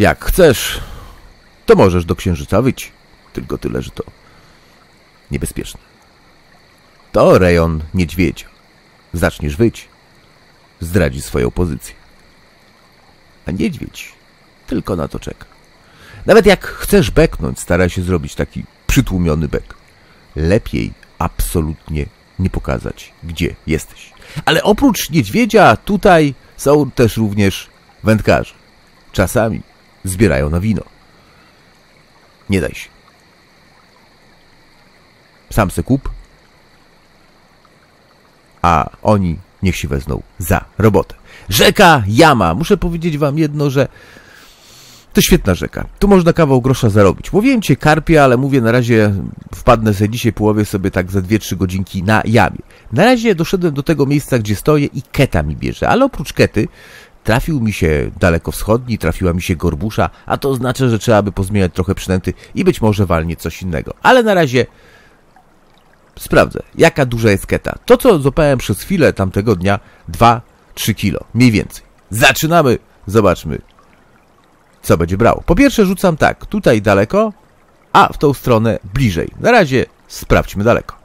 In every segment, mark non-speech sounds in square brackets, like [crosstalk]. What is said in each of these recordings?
Jak chcesz, to możesz do księżyca wyć. Tylko tyle, że to niebezpieczne. To rejon niedźwiedzia. Zaczniesz wyć, zdradzi swoją pozycję. A niedźwiedź tylko na to czeka. Nawet jak chcesz beknąć, staraj się zrobić taki przytłumiony bek. Lepiej absolutnie nie pokazać, gdzie jesteś. Ale oprócz niedźwiedzia tutaj są też również wędkarze. Czasami zbierają na wino. Nie daj się. Sam se kup, a oni niech się wezmą za robotę. Rzeka Jama. Muszę powiedzieć wam jedno, że to świetna rzeka. Tu można kawał grosza zarobić. Mówiłem cię karpie, ale mówię na razie wpadnę sobie dzisiaj, połowie sobie tak za 2-3 godzinki na jamie. Na razie doszedłem do tego miejsca, gdzie stoję i keta mi bierze, ale oprócz kety trafił mi się dalekowschodni, trafiła mi się gorbusza, a to oznacza, że trzeba by pozmieniać trochę przynęty i być może walnie coś innego. Ale na razie sprawdzę, jaka duża jest keta. To, co złapałem przez chwilę tamtego dnia, 2-3 kilo, mniej więcej. Zaczynamy, zobaczmy, co będzie brało. Po pierwsze rzucam tak, tutaj daleko, a w tą stronę bliżej. Na razie sprawdźmy daleko.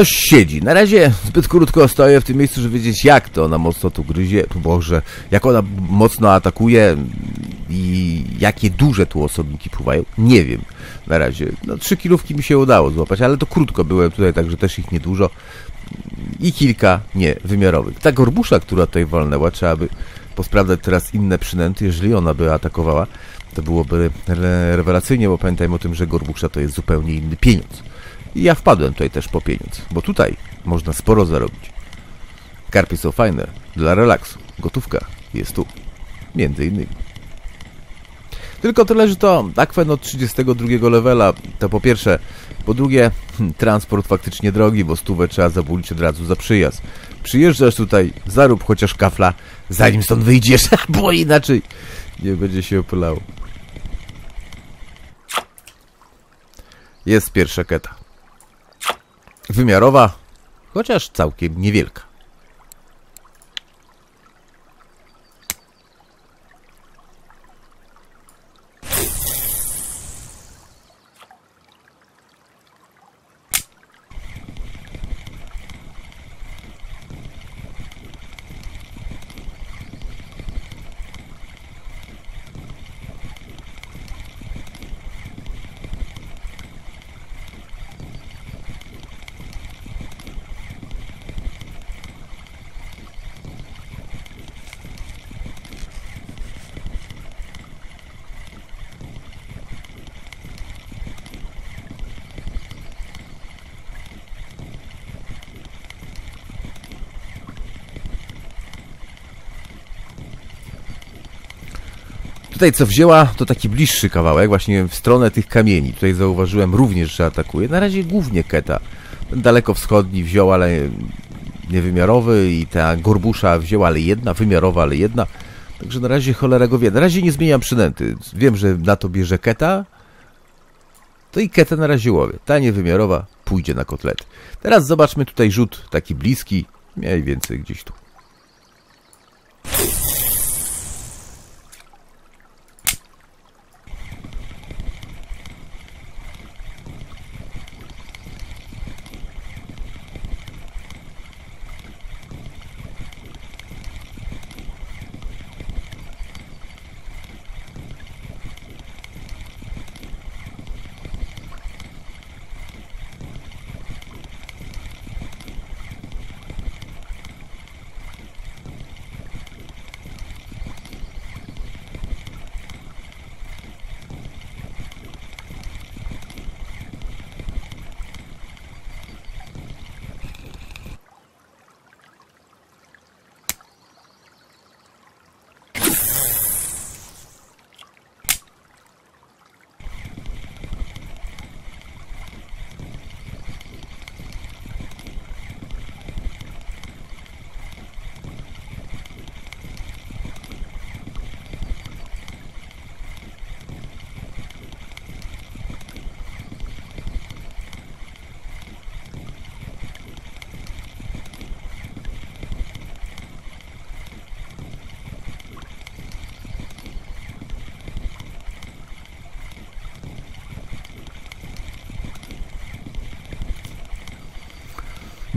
Coś siedzi. Na razie zbyt krótko stoję w tym miejscu, żeby wiedzieć jak to ona mocno tu gryzie. Boże, jak ona mocno atakuje i jakie duże tu osobniki pływają. Nie wiem. Na razie. No trzy kilówki mi się udało złapać, ale to krótko byłem tutaj, także też ich niedużo. I kilka niewymiarowych. Ta gorbusza, która tutaj walnęła, trzeba by posprawdzać teraz inne przynęty. Jeżeli ona by atakowała, to byłoby rewelacyjnie, bo pamiętajmy o tym, że gorbusza to jest zupełnie inny pieniądz. I ja wpadłem tutaj też po pieniądz, bo tutaj można sporo zarobić. Karpie są fajne, dla relaksu. Gotówka jest tu, między innymi. Tylko tyle, że to akwen od 32 levela, to po pierwsze. Po drugie, hmm, transport faktycznie drogi, bo stówę trzeba zabulić od razu za przyjazd. Przyjeżdżasz tutaj, zarób chociaż kafla, zanim stąd wyjdziesz, [laughs] bo inaczej nie będzie się opylało. Jest pierwsza keta wymiarowa, chociaż całkiem niewielka. Tutaj co wzięła, to taki bliższy kawałek, właśnie w stronę tych kamieni. Tutaj zauważyłem również, że atakuje. Na razie głównie keta. Daleko wschodni wziął, ale niewymiarowy i ta gorbusza wzięła, ale jedna, wymiarowa, ale jedna. Także na razie cholera go wie. Na razie nie zmieniam przynęty. Wiem, że na to bierze keta, to i ketę na razie łowię. Ta niewymiarowa pójdzie na kotlety. Teraz zobaczmy tutaj rzut taki bliski, mniej więcej gdzieś tu.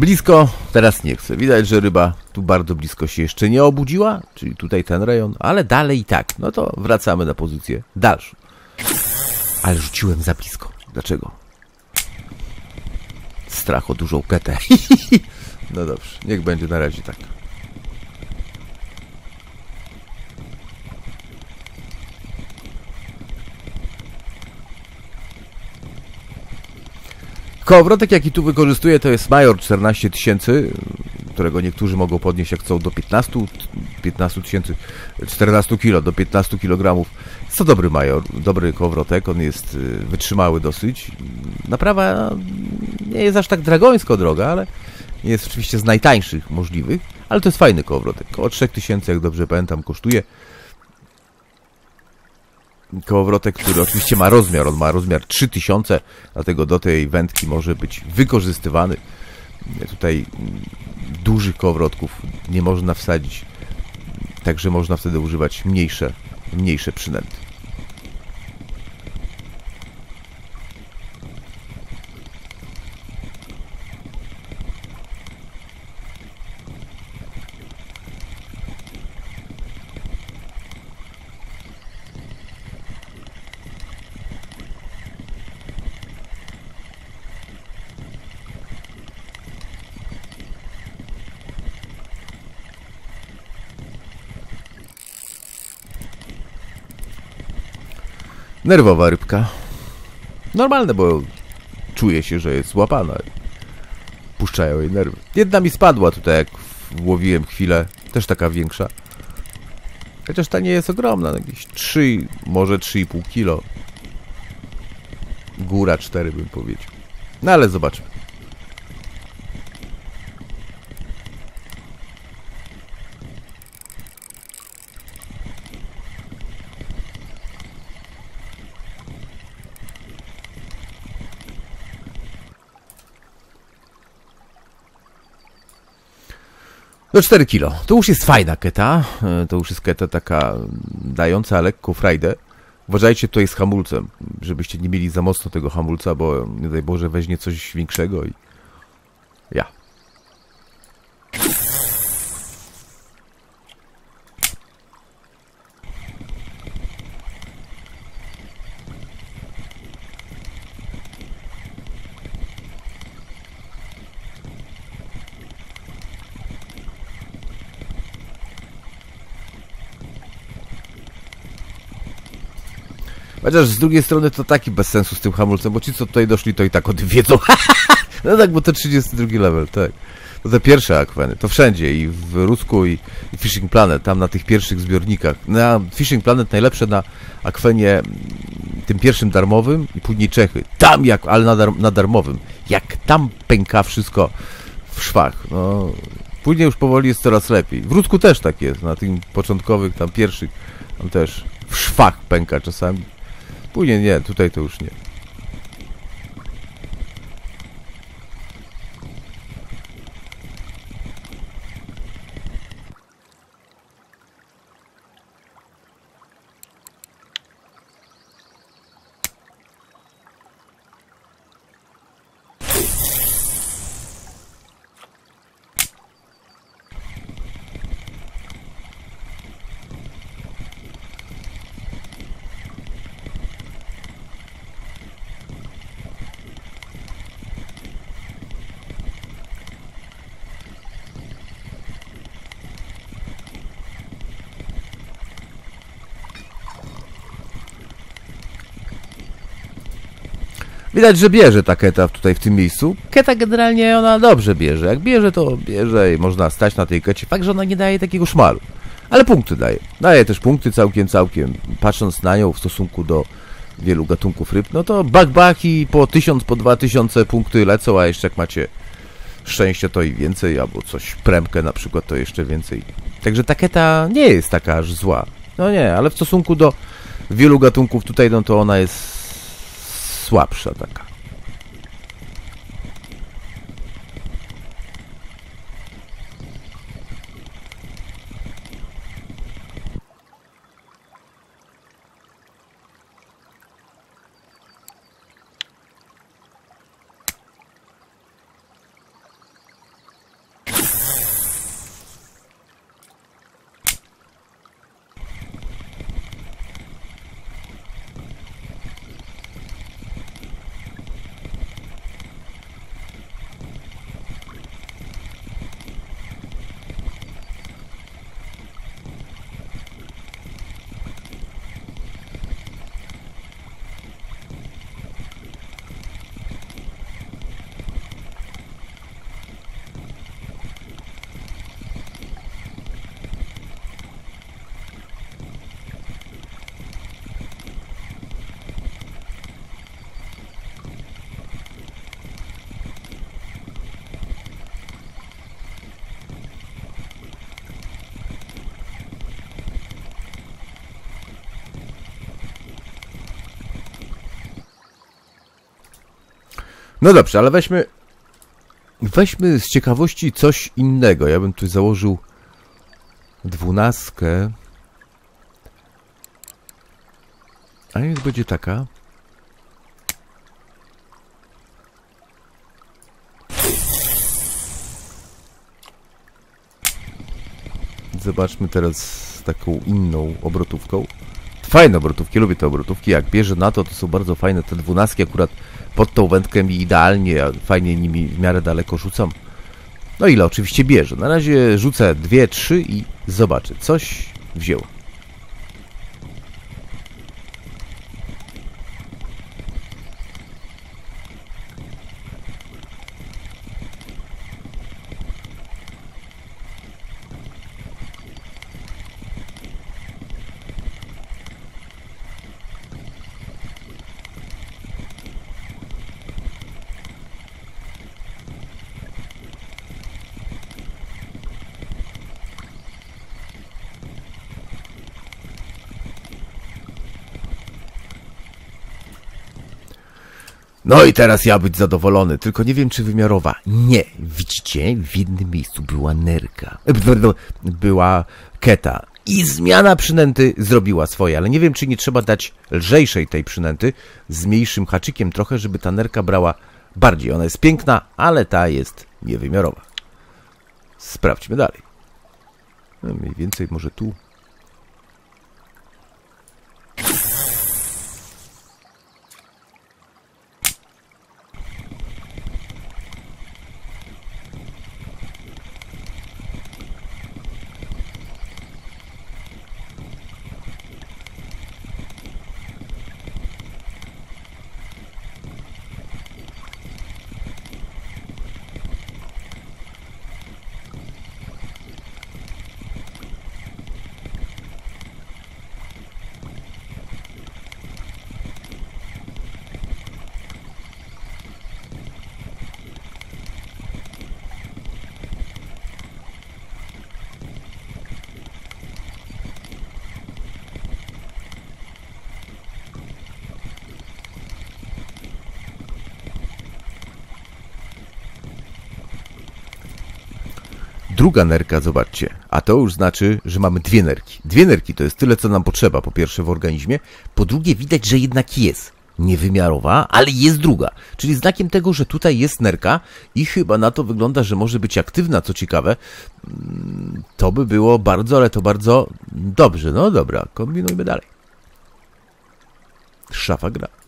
Blisko teraz nie chcę. Widać, że ryba tu bardzo blisko się jeszcze nie obudziła, czyli tutaj ten rejon, ale dalej i tak. No to wracamy na pozycję dalszą. Ale rzuciłem za blisko. Dlaczego? Strach o dużą ketę. [laughs] no dobrze, niech będzie na razie tak. Kołowrotek, jaki tu wykorzystuję, to jest Major 14 tysięcy, którego niektórzy mogą podnieść jak chcą do 15 15 tysięcy, 14 kilo, do 15 kg. To dobry Major, dobry kołowrotek, on jest y, wytrzymały dosyć. Naprawa nie jest aż tak dragońsko droga, ale jest oczywiście z najtańszych możliwych, ale to jest fajny kołowrotek. Około 3000, jak dobrze pamiętam, kosztuje kołowrotek, który oczywiście ma rozmiar, on ma rozmiar 3000, dlatego do tej wędki może być wykorzystywany. Tutaj dużych kołowrotków nie można wsadzić, także można wtedy używać mniejsze, mniejsze przynęty. Nerwowa rybka. Normalne, bo czuje się, że jest złapana. Puszczają jej nerwy. Jedna mi spadła tutaj, jak łowiłem chwilę. Też taka większa. Chociaż ta nie jest ogromna. Jakieś 3, może 3,5 kilo. Góra 4 bym powiedział. No ale zobaczmy. Do 4 kilo. To już jest fajna keta. E, to już jest keta taka dająca lekko frajdę. Uważajcie tutaj z hamulcem, żebyście nie mieli za mocno tego hamulca, bo nie daj Boże weźmie coś większego i... Chociaż z drugiej strony to taki bez sensu z tym hamulcem, bo ci co tutaj doszli to i tak o tym wiedzą. [laughs] no tak, bo to 32 level, tak. To te pierwsze akweny, to wszędzie i w Rusku i, i Fishing Planet, tam na tych pierwszych zbiornikach. Na Fishing Planet najlepsze na akwenie mm, tym pierwszym darmowym i później Czechy. Tam jak, ale na, dar, na darmowym. Jak tam pęka wszystko w szwach. No, później już powoli jest coraz lepiej. W Rusku też tak jest, na tych początkowych, tam pierwszych, tam też w szwach pęka czasami. Później nie, tutaj to już nie. Widać, że bierze ta keta tutaj w tym miejscu. Keta generalnie ona dobrze bierze. Jak bierze, to bierze i można stać na tej kecie. Fakt, że ona nie daje takiego szmalu. Ale punkty daje. Daje też punkty całkiem, całkiem. Patrząc na nią w stosunku do wielu gatunków ryb, no to bak, bak i po tysiąc, po dwa tysiące punkty lecą, a jeszcze jak macie szczęście, to i więcej, albo coś, premkę na przykład, to jeszcze więcej. Także ta keta nie jest taka aż zła. No nie, ale w stosunku do wielu gatunków tutaj, no to ona jest słabsza taka. No dobrze, ale weźmy... Weźmy z ciekawości coś innego. Ja bym tu założył dwunastkę. A niech będzie taka. Zobaczmy teraz taką inną obrotówką. Fajne obrotówki, lubię te obrotówki. Jak bierze na to, to są bardzo fajne. Te dwunastki akurat pod tą wędkę mi idealnie, fajnie nimi w miarę daleko rzucam. No ile oczywiście bierze. Na razie rzucę dwie, trzy i zobaczę. Coś wzięło. No i teraz ja być zadowolony, tylko nie wiem czy wymiarowa. Nie, widzicie, w jednym miejscu była nerka, e, była keta i zmiana przynęty zrobiła swoje, ale nie wiem czy nie trzeba dać lżejszej tej przynęty z mniejszym haczykiem trochę, żeby ta nerka brała bardziej. Ona jest piękna, ale ta jest niewymiarowa. Sprawdźmy dalej. No, mniej więcej może tu druga nerka, zobaczcie. A to już znaczy, że mamy dwie nerki. Dwie nerki to jest tyle, co nam potrzeba, po pierwsze w organizmie, po drugie widać, że jednak jest niewymiarowa, ale jest druga. Czyli znakiem tego, że tutaj jest nerka i chyba na to wygląda, że może być aktywna, co ciekawe. Mm, to by było bardzo, ale to bardzo dobrze. No dobra, kombinujmy dalej. Szafa gra.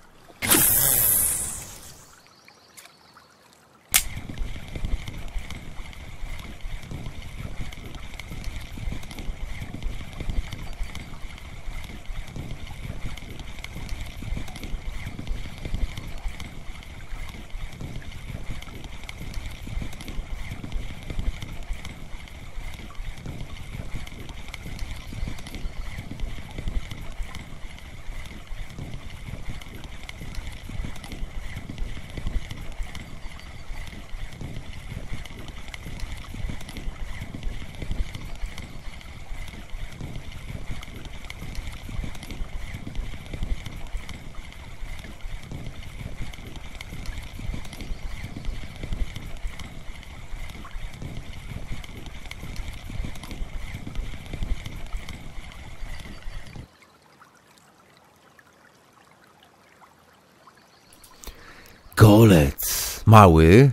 Golec mały,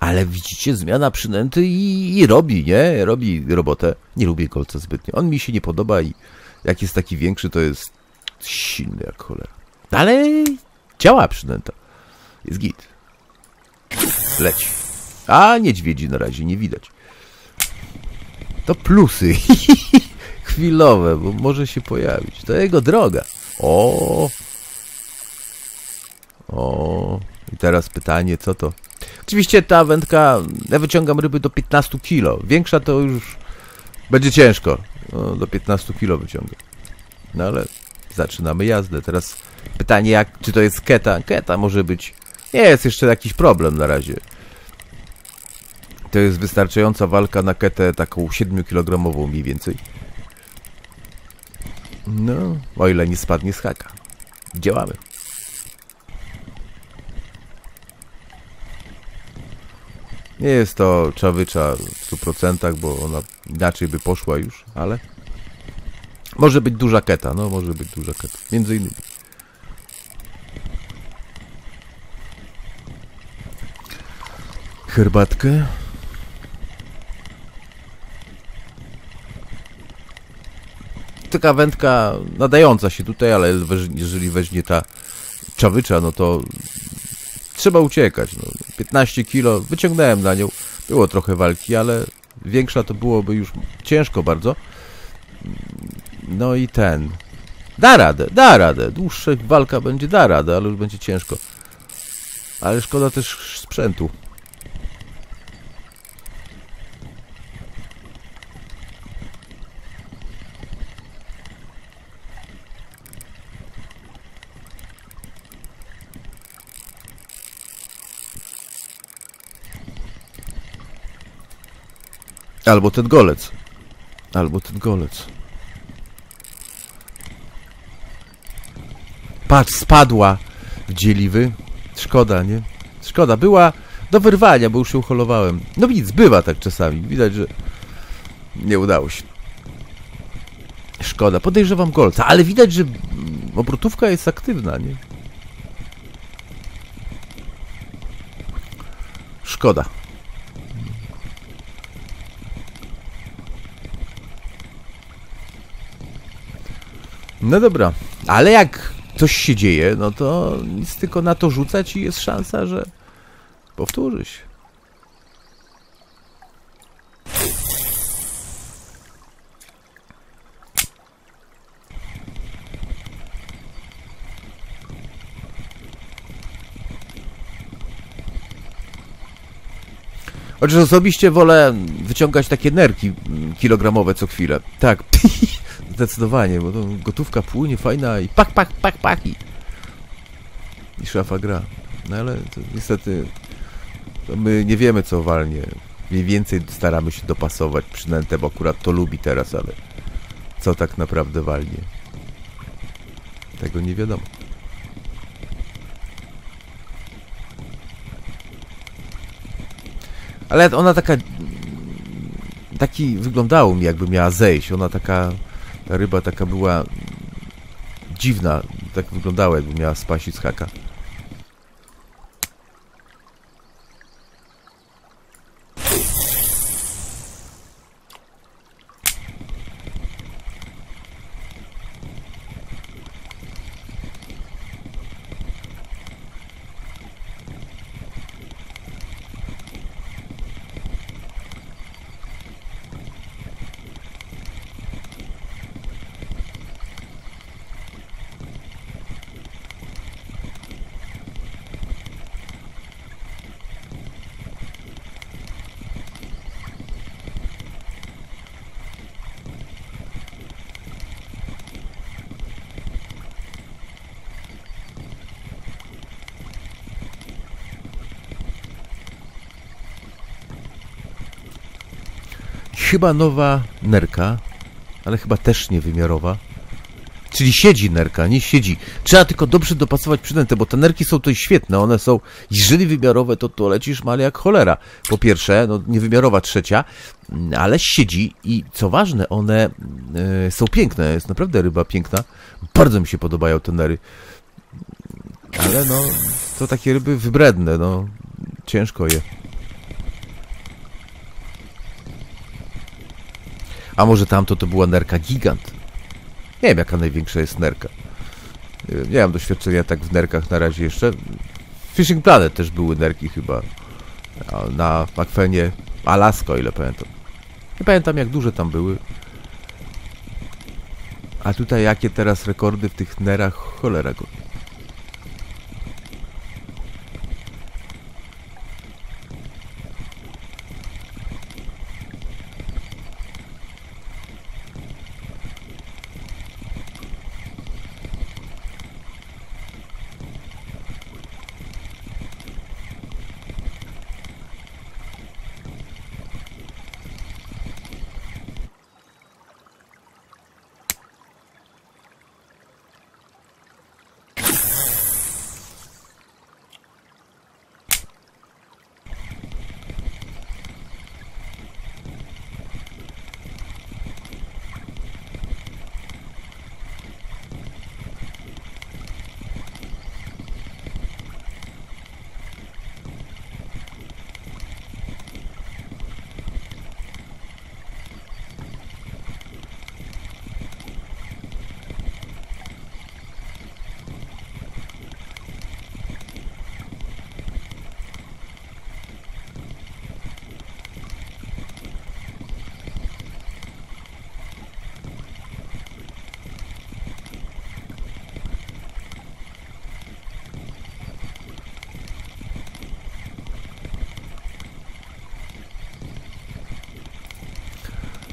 ale widzicie, zmiana przynęty i, i, robi, nie? Robi robotę. Nie lubię kolca zbytnio. On mi się nie podoba i jak jest taki większy, to jest silny jak cholera. Ale działa przynęta. Jest git. Leci. A niedźwiedzi na razie nie widać. To plusy. [laughs] Chwilowe, bo może się pojawić. To jego droga. O. O. I teraz pytanie, co to? Oczywiście ta wędka, ja wyciągam ryby do 15 kg. Większa to już będzie ciężko. No, do 15 kg wyciągam. No ale zaczynamy jazdę. Teraz pytanie, jak, czy to jest keta? Keta może być. Nie jest jeszcze jakiś problem na razie. To jest wystarczająca walka na ketę taką 7-kilogramową mniej więcej. No, o ile nie spadnie z haka. Działamy. Nie jest to czawycza w 100%, bo ona inaczej by poszła już, ale może być duża keta, no może być duża keta, między innymi. Herbatkę. Taka wędka nadająca się tutaj, ale jeżeli weźmie ta czawycza, no to trzeba uciekać. No. 15 kilo, wyciągnąłem na nią, było trochę walki, ale większa to byłoby już ciężko bardzo. No i ten. Da radę, da radę. Dłuższa walka będzie, da radę, ale już będzie ciężko. Ale szkoda też sprzętu. Albo ten golec. Albo ten golec. Patrz, spadła w dzieliwy. Szkoda, nie? Szkoda. Była do wyrwania, bo już ją holowałem. No nic, bywa tak czasami. Widać, że nie udało się. Szkoda. Podejrzewam golca, ale widać, że obrotówka jest aktywna, nie? Szkoda. No dobra, ale jak coś się dzieje, no to nic tylko na to rzucać i jest szansa, że powtórzy się. Chociaż osobiście wolę wyciągać takie nerki kilogramowe co chwilę. Tak, [laughs] zdecydowanie, bo to gotówka płynie fajna i pak, pak, pak, pak i, i szafa gra. No ale to niestety to my nie wiemy co walnie. Mniej więcej staramy się dopasować przynętę, bo akurat to lubi teraz, ale co tak naprawdę walnie? Tego nie wiadomo. Ale ona taka. Taki wyglądało mi, jakby miała zejść. Ona taka. Ryba taka była. Dziwna. Tak wyglądała, jakby miała spaść z haka. Chyba nowa nerka, ale chyba też niewymiarowa. Czyli siedzi nerka, nie siedzi. Trzeba tylko dobrze dopasować przynętę, bo te nerki są tutaj świetne. One są, jeżeli wymiarowe, to to lecisz male jak cholera. Po pierwsze, no niewymiarowa trzecia, ale siedzi i co ważne, one e, są piękne. Jest naprawdę ryba piękna. Bardzo mi się podobają te nery. Ale no, to takie ryby wybredne, no. Ciężko je. A może tamto to była nerka gigant? Nie wiem, jaka największa jest nerka. Nie, mam doświadczenia tak w nerkach na razie jeszcze. Fishing Planet też były nerki chyba. Na akwenie Alaska, o ile pamiętam. Nie pamiętam, jak duże tam były. A tutaj jakie teraz rekordy w tych nerach? Cholera go.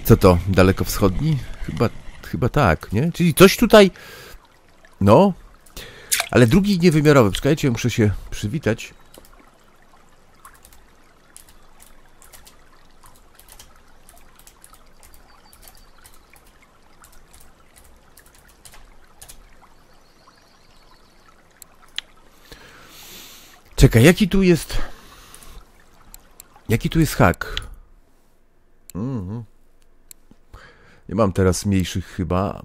Co to? Dalekowschodni? Chyba, chyba tak, nie? Czyli coś tutaj... No. Ale drugi niewymiarowy. Czekajcie, muszę się przywitać. Czekaj, jaki tu jest... Jaki tu jest hak? Mhm. Nie mam teraz mniejszych chyba,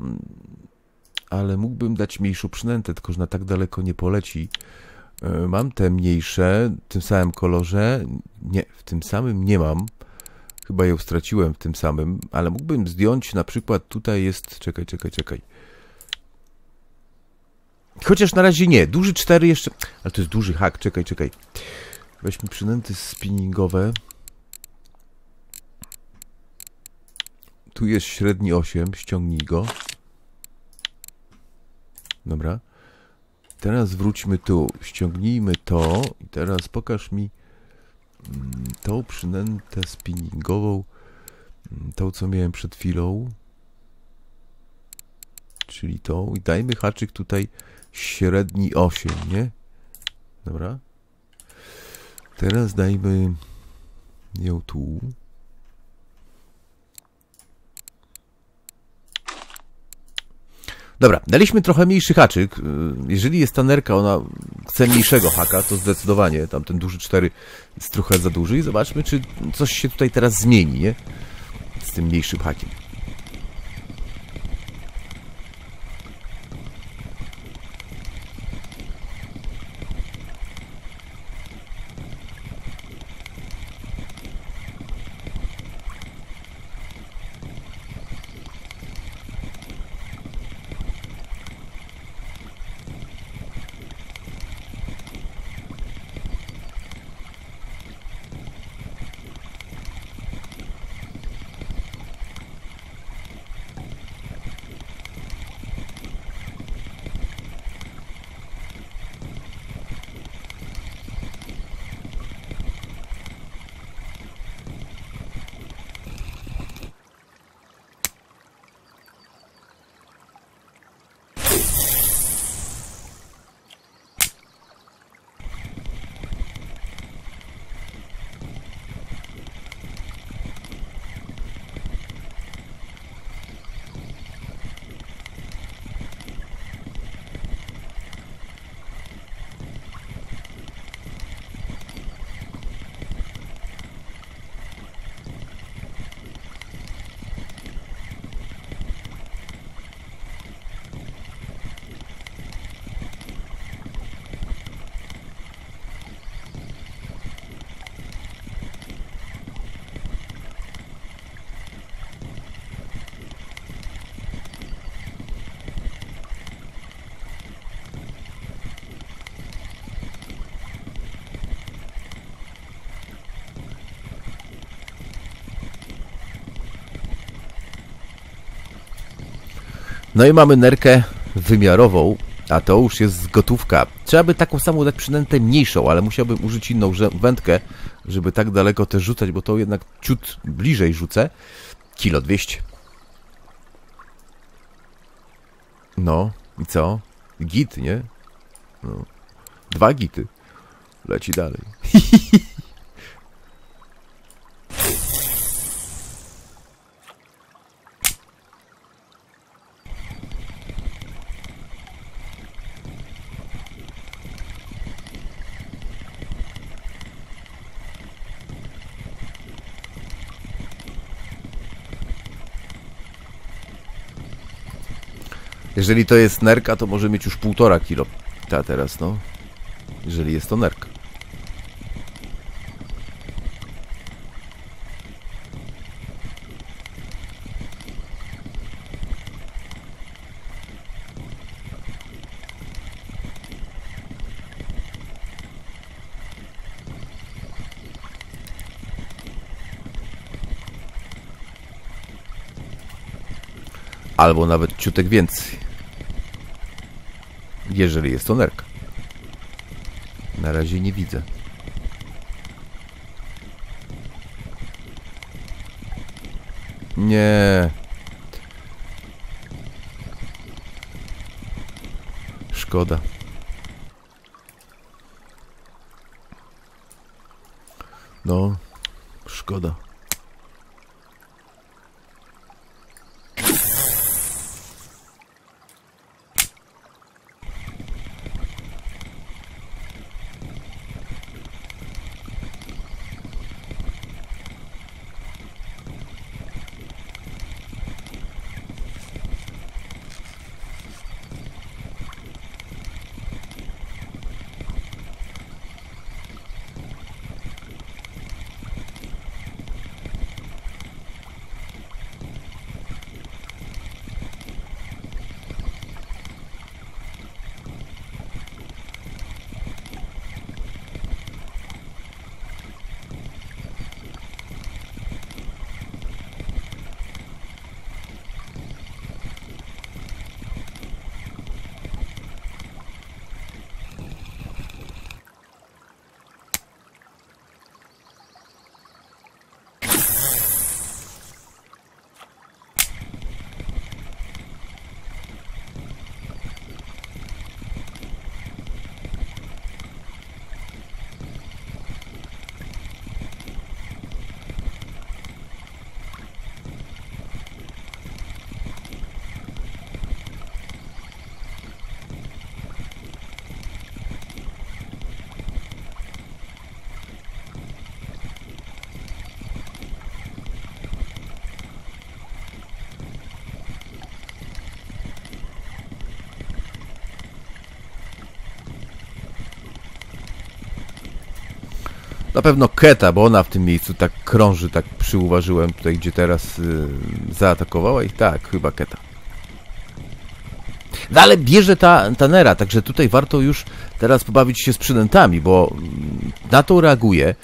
ale mógłbym dać mniejszą przynętę, tylko że na tak daleko nie poleci. E, mam te mniejsze w tym samym kolorze. Nie, w tym samym nie mam. Chyba ją straciłem w tym samym, ale mógłbym zdjąć na przykład tutaj jest... Czekaj, czekaj, czekaj. Chociaż na razie nie. Duży 4 jeszcze... Ale to jest duży hak. Czekaj, czekaj. Weźmy przynęty spinningowe. Tu jest średni 8. Ściągnij go. Dobra. Teraz wróćmy tu. Ściągnijmy to. I teraz pokaż mi mm, tą przynętę spinningową. Mm, tą, co miałem przed chwilą. Czyli tą. I dajmy haczyk tutaj średni 8, nie? Dobra. Teraz dajmy ją tu. Dobra, daliśmy trochę mniejszy haczyk. Jeżeli jest ta nerka, ona chce mniejszego haka, to zdecydowanie tam ten duży 4 jest trochę za duży i zobaczmy, czy coś się tutaj teraz zmieni, nie? Z tym mniejszym hakiem. No i mamy nerkę wymiarową, a to już jest gotówka. Trzeba by taką samą dać przynętę mniejszą, ale musiałbym użyć inną wędkę, żeby tak daleko też rzucać, bo to jednak ciut bliżej rzucę. Kilo 200. No, i co? Git, nie? No. Dwa gity. Leci dalej. [laughs] Jeżeli to jest nerka, to może mieć już półtora kilo. Ta teraz, no. Jeżeli jest to nerka. Albo nawet ciutek więcej. Jeżeli jest to nerka. Na razie nie widzę. Nie. Szkoda. No, szkoda. Na pewno Keta, bo ona w tym miejscu tak krąży, tak przyuważyłem tutaj, gdzie teraz y, zaatakowała i tak, chyba Keta. No ale bierze ta Tanera, także tutaj warto już teraz pobawić się z przynętami, bo mm, na to reaguje.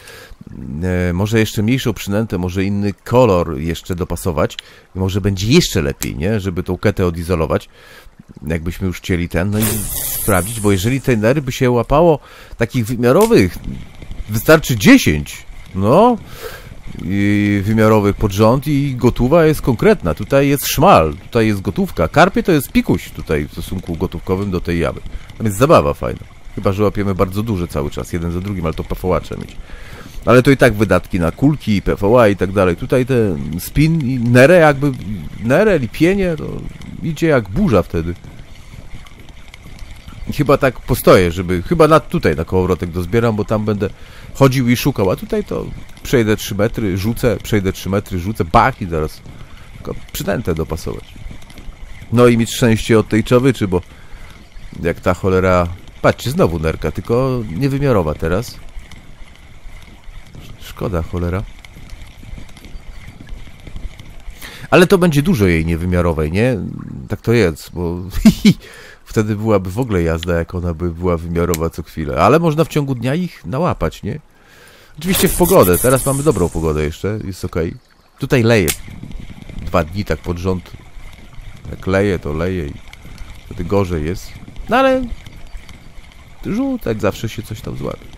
E, może jeszcze mniejszą przynętę, może inny kolor jeszcze dopasować. Może będzie jeszcze lepiej, nie? Żeby tą ketę odizolować. Jakbyśmy już chcieli ten, no i sprawdzić, bo jeżeli Tanery by się łapało takich wymiarowych, wystarczy 10, no, i wymiarowych pod rząd i gotowa jest konkretna. Tutaj jest szmal, tutaj jest gotówka. Karpie to jest pikuś tutaj w stosunku gotówkowym do tej jamy. Tam jest zabawa fajna. Chyba, że łapiemy bardzo duże cały czas, jeden za drugim, ale to PVA trzeba mieć. Ale to i tak wydatki na kulki, PVA i tak dalej. Tutaj ten spin i nerę jakby, nerę, lipienie, to idzie jak burza wtedy. Chyba tak postoję, żeby, chyba na, tutaj na kołowrotek dozbieram, bo tam będę chodził i szukał, a tutaj to przejdę 3 metry, rzucę, przejdę 3 metry, rzucę, bach i zaraz tylko przynętę dopasować. No i mieć szczęście od tej czawyczy, bo jak ta cholera... Patrzcie, znowu nerka, tylko niewymiarowa teraz. Szkoda, cholera. Ale to będzie dużo jej niewymiarowej, nie? Tak to jest, bo [laughs] wtedy byłaby w ogóle jazda, jak ona by była wymiarowa co chwilę. Ale można w ciągu dnia ich nałapać, nie? Oczywiście w pogodę. Teraz mamy dobrą pogodę jeszcze, jest ok. Tutaj leje dwa dni tak pod rząd. Jak leje, to leje i wtedy gorzej jest. No ale rzut, jak zawsze się coś tam złapie.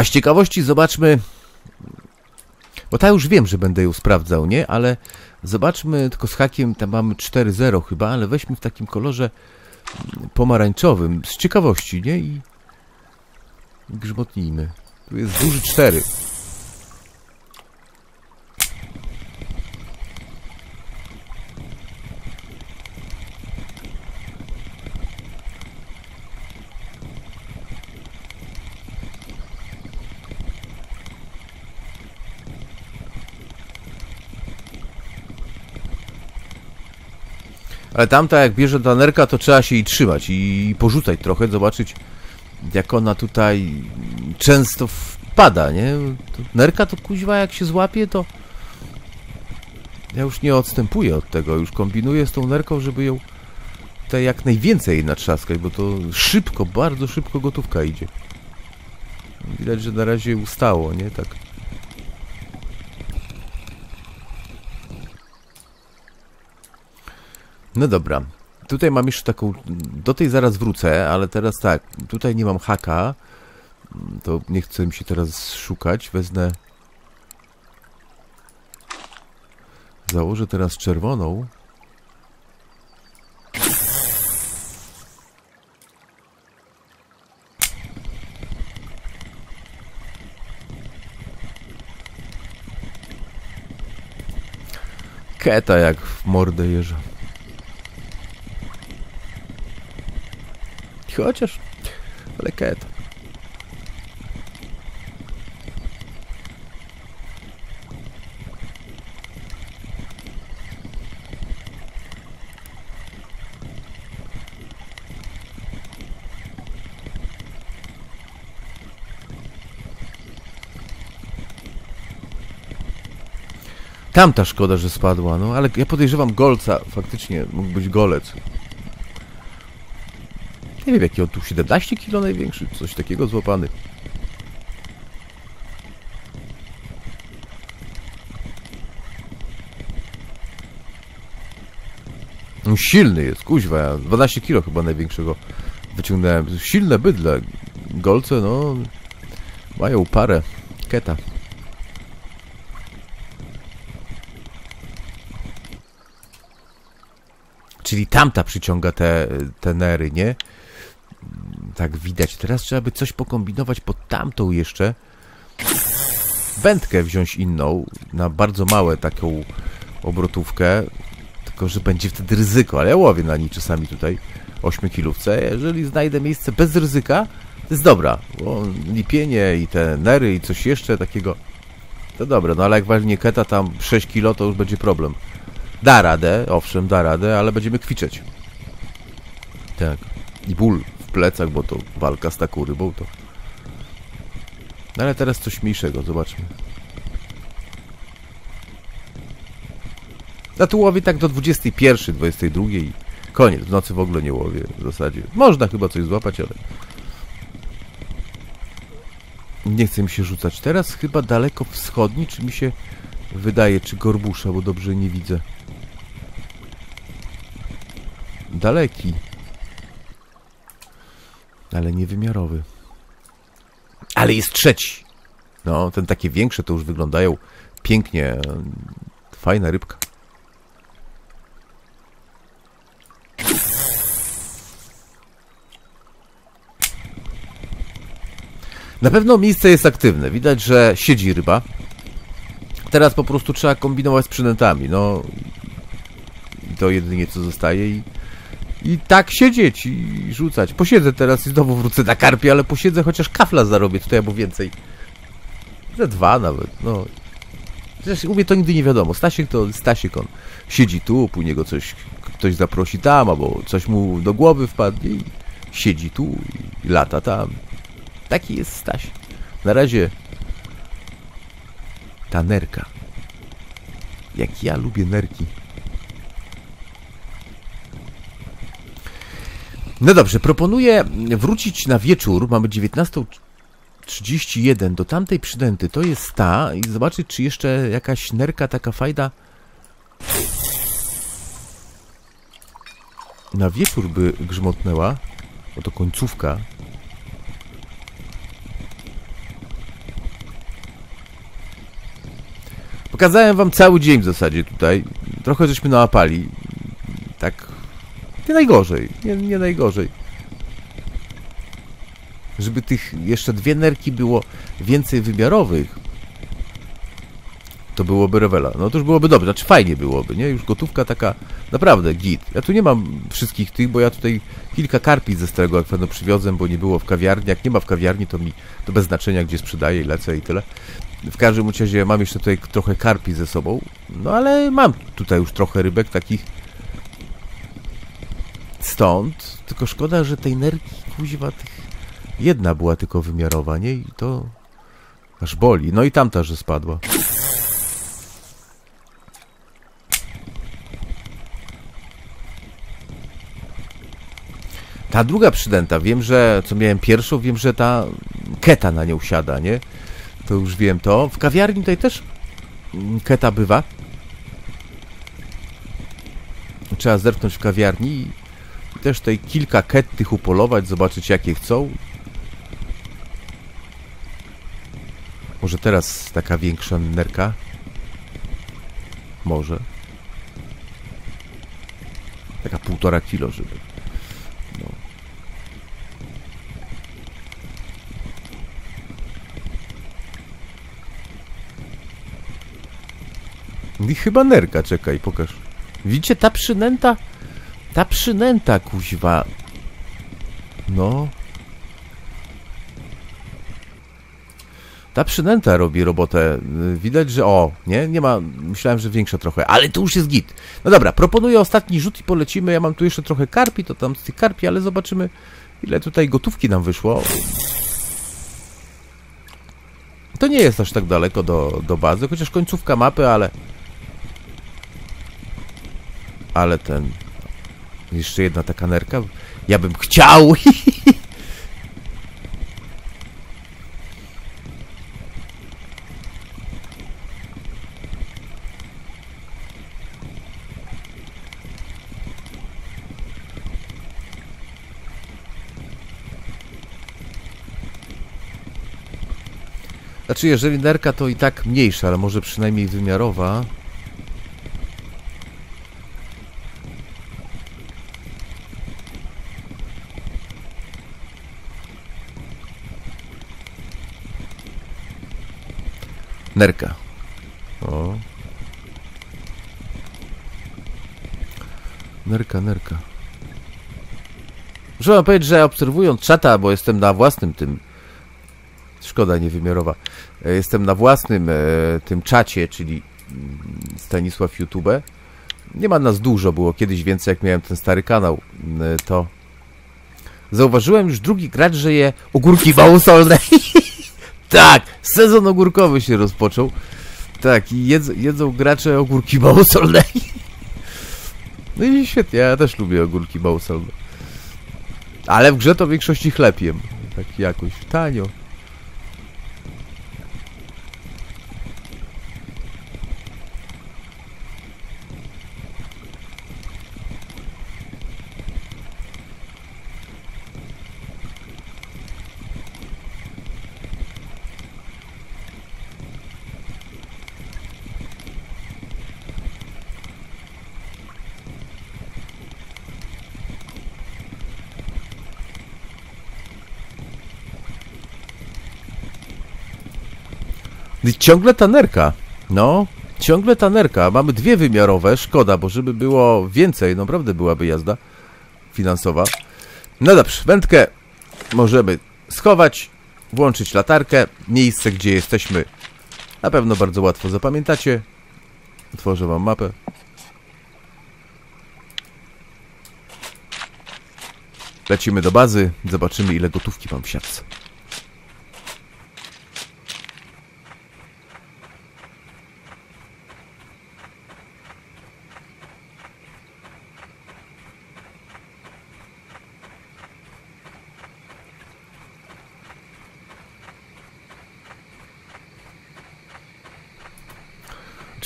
A z ciekawości zobaczmy, bo ta już wiem, że będę ją sprawdzał, nie? Ale zobaczmy, tylko z hakiem, tam mamy 4.0 chyba, ale weźmy w takim kolorze pomarańczowym, z ciekawości, nie? I grzmotnijmy. Tu jest duży 4. Ale tamta jak bierze ta nerka, to trzeba się jej trzymać i porzucać trochę, zobaczyć jak ona tutaj często wpada, nie? Nerka to kuźwa jak się złapie, to ja już nie odstępuję od tego, już kombinuję z tą nerką, żeby ją tutaj jak najwięcej natrzaskać, bo to szybko, bardzo szybko gotówka idzie. Widać, że na razie ustało, nie? Tak. No dobra. Tutaj mam jeszcze taką... Do tej zaraz wrócę, ale teraz tak. Tutaj nie mam haka. To nie chcę mi się teraz szukać. Wezmę... Założę teraz czerwoną. Keta jak w mordę jeża. Chociaż, ale ket. Tamta szkoda, że spadła, no ale ja podejrzewam golca, faktycznie mógł być golec. Nie wiem, jaki on tu 17 kilo największy, coś takiego złapany. No, silny jest, kuźwa, ja 12 kilo chyba największego wyciągnąłem. Silne bydle, golce, no, mają parę keta. Czyli tamta przyciąga te, te nery, nie? Tak widać. Teraz trzeba by coś pokombinować pod tamtą jeszcze. Wędkę wziąć inną, na bardzo małe taką obrotówkę. Tylko, że będzie wtedy ryzyko, ale ja łowię na niej czasami tutaj 8 kilówce. Jeżeli znajdę miejsce bez ryzyka, to jest dobra. Bo lipienie i te nery i coś jeszcze takiego, to dobra. No ale jak weźmie keta tam 6 kilo, to już będzie problem. Da radę, owszem, da radę, ale będziemy kwiczeć. Tak. I ból plecach, bo to walka z taką rybą to... No ale teraz coś mniejszego, zobaczmy. Ja tu łowię tak do 21, 22 i koniec. W nocy w ogóle nie łowię w zasadzie. Można chyba coś złapać, ale... Nie chcę mi się rzucać. Teraz chyba daleko wschodni, czy mi się wydaje, czy gorbusza, bo dobrze nie widzę. Daleki. Ale niewymiarowy. Ale jest trzeci. No, ten takie większe to już wyglądają pięknie. Fajna rybka. Na pewno miejsce jest aktywne. Widać, że siedzi ryba. Teraz po prostu trzeba kombinować z przynętami. No, i to jedynie co zostaje i, i tak siedzieć i rzucać. Posiedzę teraz i znowu wrócę na karpie, ale posiedzę chociaż kafla zarobię tutaj albo więcej. Ze dwa nawet, no. Zresztą u mnie to nigdy nie wiadomo. Stasiek to Stasiek, on siedzi tu, później go coś, ktoś zaprosi tam, albo coś mu do głowy wpadnie i siedzi tu i lata tam. Taki jest Stasiek. Na razie ta nerka. Jak ja lubię nerki. No dobrze, proponuję wrócić na wieczór, mamy 19.31 do tamtej przynęty, to jest ta, i zobaczyć, czy jeszcze jakaś nerka, taka fajda na wieczór by grzmotnęła. Oto końcówka. Pokazałem wam cały dzień w zasadzie tutaj. Trochę żeśmy nałapali. Tak nie najgorzej. Nie, nie najgorzej. Żeby tych jeszcze dwie nerki było więcej wymiarowych, to byłoby rewela. No to już byłoby dobrze, znaczy fajnie byłoby, nie? Już gotówka taka naprawdę git. Ja tu nie mam wszystkich tych, bo ja tutaj kilka karpi ze starego akwenu przywiozłem, bo nie było w kawiarni. Jak nie ma w kawiarni, to mi to bez znaczenia, gdzie sprzedaję i lecę i tyle. W każdym razie mam jeszcze tutaj trochę karpi ze sobą, no ale mam tutaj już trochę rybek takich stąd, tylko szkoda, że tej nerki kuźwa tych jedna była tylko wymiarowa, nie? I to aż boli. No i tamta, że spadła. Ta druga przydęta, wiem, że co miałem pierwszą, wiem, że ta keta na nią siada, nie? To już wiem to. W kawiarni tutaj też keta bywa. Trzeba zerknąć w kawiarni też tutaj kilka ket tych upolować, zobaczyć jakie chcą. Może teraz taka większa nerka? Może. Taka półtora kilo, żeby I chyba nerka, czekaj, pokaż. Widzicie, ta przynęta, ta przynęta, kuźwa. No. Ta przynęta robi robotę. Widać, że o, nie? Nie ma, myślałem, że większa trochę, ale to już jest git. No dobra, proponuję ostatni rzut i polecimy. Ja mam tu jeszcze trochę karpi, to tam z tych karpi, ale zobaczymy, ile tutaj gotówki nam wyszło. To nie jest aż tak daleko do, do bazy, chociaż końcówka mapy, ale ale ten... Jeszcze jedna taka nerka. Ja bym chciał! [laughs] Znaczy, jeżeli nerka to i tak mniejsza, ale może przynajmniej wymiarowa. Nerka. O. Nerka, nerka. Muszę wam powiedzieć, że obserwując czata, bo jestem na własnym tym... Szkoda niewymiarowa. E, jestem na własnym e, tym czacie, czyli mm, Stanisław YouTube. Nie ma nas dużo, było kiedyś więcej, jak miałem ten stary kanał. E, to zauważyłem już drugi gracz, że je ogórki małosolne. [laughs] [laughs] Tak, sezon ogórkowy się rozpoczął. Tak, i jedz, jedzą gracze ogórki małosolne. [laughs] No i świetnie, ja też lubię ogórki małosolne. Ale w grze to w większości chleb. Tak jakoś, tanio. Ciągle ta nerka. No, ciągle ta nerka. Mamy dwie wymiarowe, szkoda, bo żeby było więcej, naprawdę byłaby jazda finansowa. No dobrze, wędkę możemy schować, włączyć latarkę. Miejsce, gdzie jesteśmy, na pewno bardzo łatwo zapamiętacie. Otworzę wam mapę. Lecimy do bazy, zobaczymy ile gotówki mam w siatce.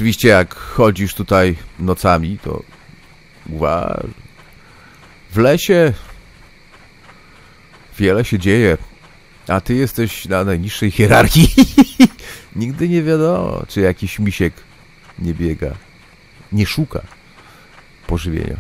Oczywiście jak chodzisz tutaj nocami, to uważ. W lesie wiele się dzieje, a ty jesteś na najniższej hierarchii. [laughs] Nigdy nie wiadomo, czy jakiś misiek nie biega, nie szuka pożywienia.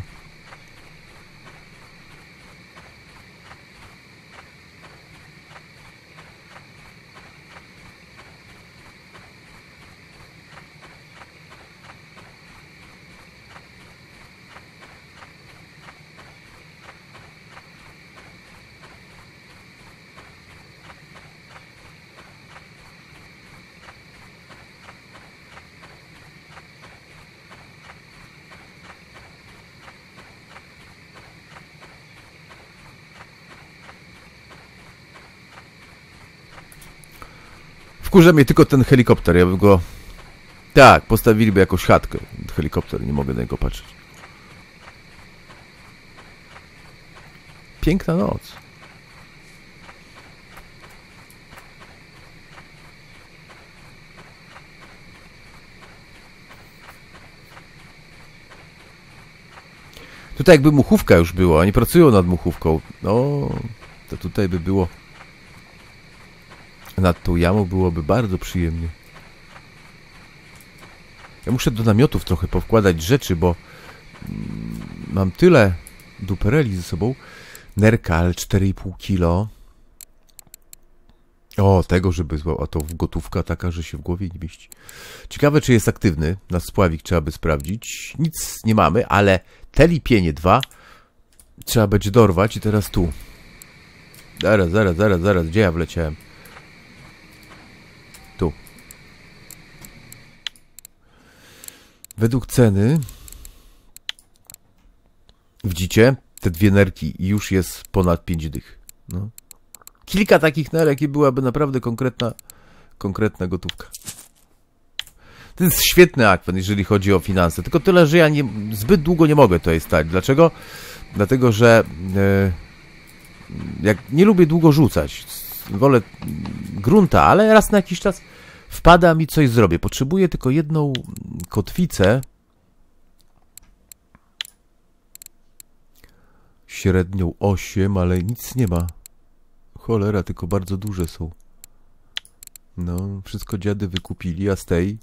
Wkurza mnie tylko ten helikopter, ja bym go... Tak, postawiliby jakąś chatkę. Helikopter, nie mogę na niego patrzeć. Piękna noc. Tutaj jakby muchówka już była, oni pracują nad muchówką. No, to tutaj by było nad tą jamą byłoby bardzo przyjemnie. Ja muszę do namiotów trochę powkładać rzeczy, bo mm, mam tyle dupereli ze sobą. Nerkal 4,5 kilo. O, tego, żeby złał, a to gotówka taka, że się w głowie nie mieści. Ciekawe, czy jest aktywny. Na spławik trzeba by sprawdzić. Nic nie mamy, ale te lipienie dwa trzeba będzie dorwać i teraz tu. Zaraz, zaraz, zaraz, zaraz, gdzie ja wleciałem? Według ceny widzicie, te dwie nerki już jest ponad 5 dych. No. Kilka takich nerek i byłaby naprawdę konkretna, konkretna gotówka. To jest świetny akwen, jeżeli chodzi o finanse. Tylko tyle, że ja nie, zbyt długo nie mogę tutaj stać. Dlaczego? Dlatego, że e, jak nie lubię długo rzucać. Wolę grunta, ale raz na jakiś czas wpada mi coś zrobię. Potrzebuję tylko jedną kotwicę. Średnią 8, ale nic nie ma. Cholera, tylko bardzo duże są. No, wszystko dziady wykupili, a z tej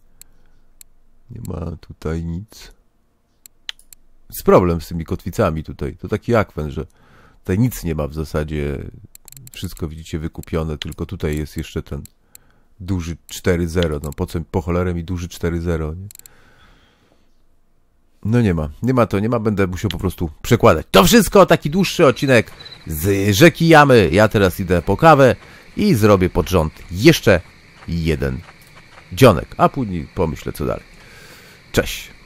nie ma tutaj nic. Jest problem z tymi kotwicami tutaj. To taki akwen, że tutaj nic nie ma w zasadzie. Wszystko widzicie wykupione, tylko tutaj jest jeszcze ten duży 4.0. No po co, po cholerę mi duży 4.0, nie? No nie ma, nie ma to, nie ma, będę musiał po prostu przekładać. To wszystko, taki dłuższy odcinek z rzeki Jamy. Ja teraz idę po kawę i zrobię pod rząd jeszcze jeden dzionek, a później pomyślę co dalej. Cześć.